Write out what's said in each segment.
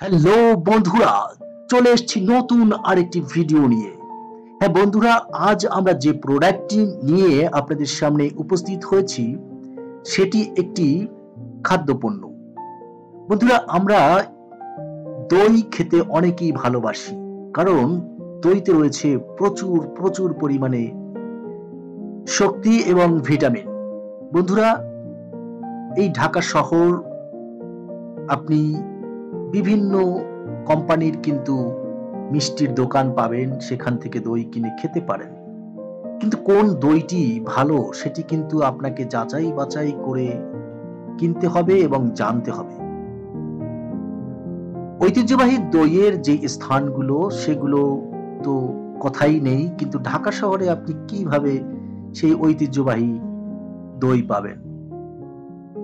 Hello বন্ধুরা, চলে এসেছি নতুন আরেকটি ভিডিও নিয়ে। হ্যাঁ বন্ধুরা, আজ আমরা যে প্রোডাক্টটি নিয়ে আপনাদের সামনে উপস্থিত হয়েছি, সেটি একটি খাদ্যপণ্য। বন্ধুরা, আমরা দই খেতে অনেকেই ভালোবাসি, কারণ দইতে রয়েছে প্রচুর প্রচুর পরিমাণে শক্তি এবং ভিটামিন। বন্ধুরা, এই ঢাকা শহর আপনি বিভিন্ন কোম্পানির কিন্তু মিষ্টির দোকান পাবেন, সেখান থেকে দই কিনে খেতে পারেন। কিন্তু কোন দইটি ভালো, সেটি কিন্তু আপনাকে যাচাই বাছাই করে কিনতে হবে এবং জানতে হবে। ঐতিহ্যবাহী দইয়ের যে স্থানগুলো, সেগুলো তো কথাই নেই, কিন্তু ঢাকা শহরে আপনি কীভাবে সেই ঐতিহ্যবাহী দই পাবেন?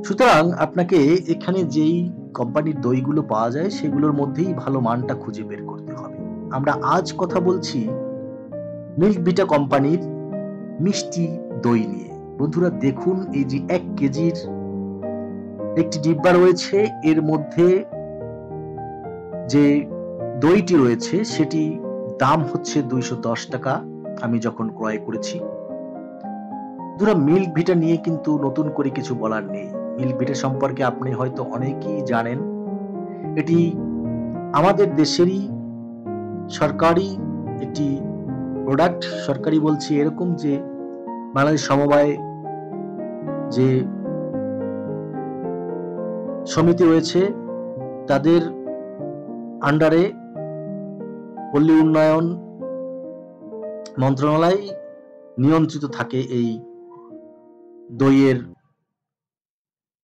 সুতরাং আপনাকে এখানে যেই কোম্পানির দইগুলো পাওয়া যায়, সেগুলোর মধ্যেই ভালো মানটা খুঁজে বের করতে হবে। আমরা আজ কথা বলছি মিল্ক বিটা কোম্পানির মিষ্টি দই নিয়ে। বন্ধুরা, দেখুন এই যে এক কেজির একটি ডিব্বা রয়েছে, এর মধ্যে যে দইটি রয়েছে, সেটি দাম হচ্ছে দুইশো দশ টাকা, আমি যখন ক্রয় করেছি। বন্ধুরা, মিল্ক ভিটা নিয়ে কিন্তু নতুন করে কিছু বলার নেই। ভিটা সম্পর্কে আপনি হয়তো অনেকেই জানেন। এটি আমাদের দেশেরই সরকারি একটি প্রোডাক্ট সরকারি বলছি এরকম যে বাংলাদেশ সমবায় যে সমিতি রয়েছে, তাদের আন্ডারে পল্লী উন্নয়ন মন্ত্রণালয় নিয়ন্ত্রিত থাকে এই দইয়ের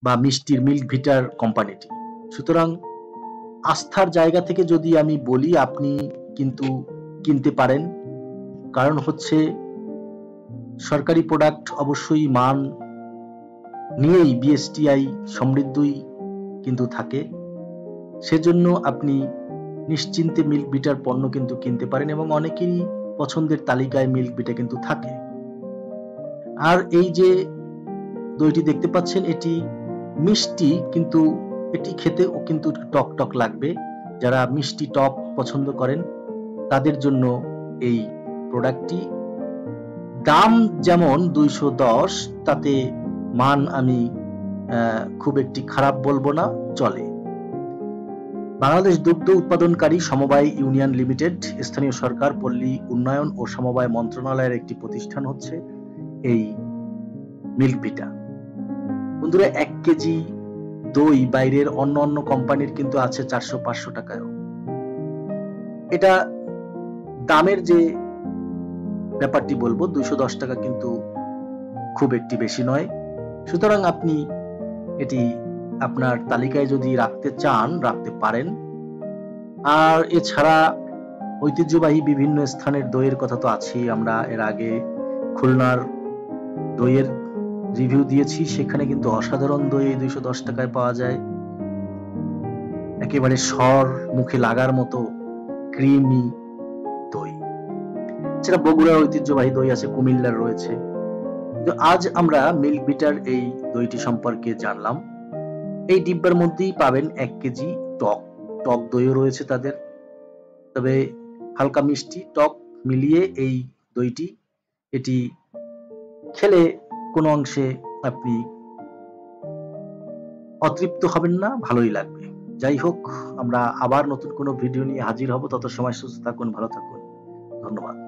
বা মিষ্টির মিল্ক ভিটার কোম্পানিটি। সুতরাং আস্থার জায়গা থেকে যদি আমি বলি, আপনি কিন্তু কিনতে পারেন। কারণ হচ্ছে সরকারি প্রোডাক্ট অবশ্যই মান নিয়েই বিএসটিআই সমৃদ্ধই কিন্তু থাকে। সেজন্য আপনি নিশ্চিন্তে মিল্ক বিটার পণ্য কিন্তু কিনতে পারেন এবং অনেকেরই পছন্দের তালিকায় মিল্ক বিটা কিন্তু থাকে। আর এই যে দইটি দেখতে পাচ্ছেন, এটি মিষ্টি কিন্তু এটি খেতেও কিন্তু টক টক লাগবে। যারা মিষ্টি টক পছন্দ করেন, তাদের জন্য এই প্রোডাক্টটি। দাম যেমন দুইশো দশ, তাতে মান আমি খুব একটি খারাপ বলব না, চলে। বাংলাদেশ দুগ্ধ উৎপাদনকারী সমবায় ইউনিয়ন লিমিটেড, স্থানীয় সরকার, পল্লী উন্নয়ন ও সমবায় মন্ত্রণালয়ের একটি প্রতিষ্ঠান হচ্ছে এই মিল্ক ভিটা। বন্ধুরা, এক কেজি দই বাইরের অন্য অন্য কোম্পানির কিন্তু আছে চারশো পাঁচশো টাকায়ও। এটা দামের যে ব্যাপারটি বলব, দুইশো দশ টাকা কিন্তু খুব একটি বেশি নয়। সুতরাং আপনি এটি আপনার তালিকায় যদি রাখতে চান, রাখতে পারেন। আর এছাড়া ঐতিহ্যবাহী বিভিন্ন স্থানের দইয়ের কথা তো আছেই। আমরা এর আগে খুলনার দইয়ের রিভিউ দিয়েছি, সেখানে কিন্তু অসাধারণ দই দুইশো দশ টাকায় পাওয়া যায়। একেবারে স্বর মুখে লাগার মতো ক্রিমি দই। সেটা বগুড়ার ঐতিহ্যবাহী দই আছে, কুমিল্লার রয়েছে। আজ আমরা মিল্ক বিটার এই দইটি সম্পর্কে জানলাম। এই ডিব্বার মধ্যেই পাবেন এক কেজি টক। টক দইও রয়েছে তাদের। তবে হালকা মিষ্টি টক মিলিয়ে এই দইটি এটি খেলে কোনো অংশে আপনি অতৃপ্ত হবেন না, ভালোই লাগবে। যাই হোক, আমরা আবার নতুন কোনো ভিডিও নিয়ে হাজির হব। তত সময় সুস্থ থাকুন, ভালো থাকুন। ধন্যবাদ।